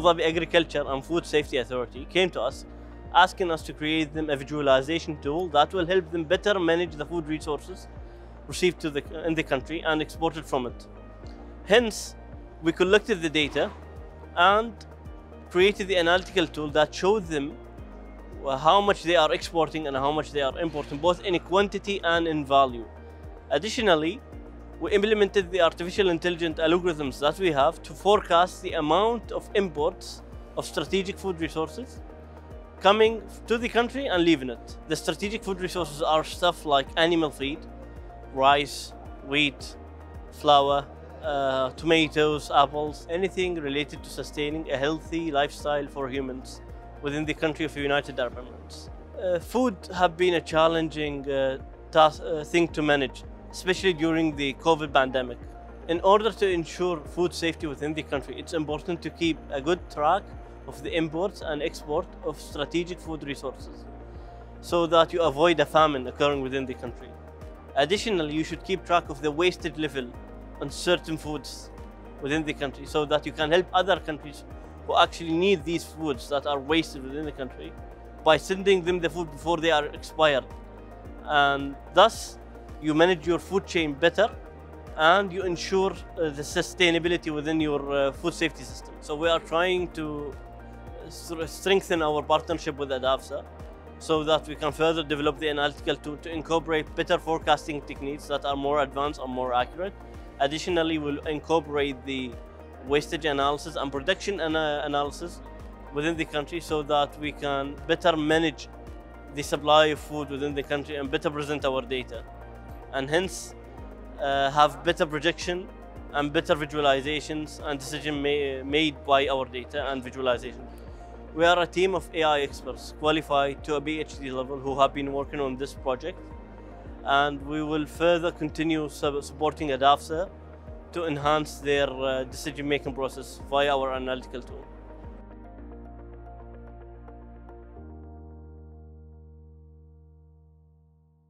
Dhabi Agriculture and Food Safety Authority came to us asking us to create them a visualization tool that will help them better manage the food resources received to the, in the country and exported from it. Hence, we collected the data and created the analytical tool that showed them uh, how much they are exporting and how much they are importing, both in quantity and in value. Additionally, we implemented the artificial intelligence algorithms that we have to forecast the amount of imports of strategic food resources coming to the country and leaving it. The strategic food resources are stuff like animal feed, rice, wheat, flour, uh, tomatoes, apples, anything related to sustaining a healthy lifestyle for humans within the country of the United Arab Emirates. Uh, food have been a challenging uh, task, uh, thing to manage, especially during the COVID pandemic. In order to ensure food safety within the country, it's important to keep a good track of the imports and export of strategic food resources so that you avoid a famine occurring within the country. Additionally, you should keep track of the wastage level on certain foods within the country so that you can help other countries who actually need these foods that are wasted within the country by sending them the food before they are expired. And thus, you manage your food chain better and you ensure uh, the sustainability within your uh, food safety system. So we are trying to strengthen our partnership with ADAFSA so that we can further develop the analytical tool to incorporate better forecasting techniques that are more advanced and more accurate. Additionally, we'll incorporate the wastage analysis and production ana analysis within the country so that we can better manage the supply of food within the country and better present our data and hence uh, have better projection and better visualizations and decision ma made by our data and visualization. We are a team of AI experts qualified to a PhD level who have been working on this project and we will further continue supporting ADAFSA to enhance their uh, decision-making process via our analytical tool.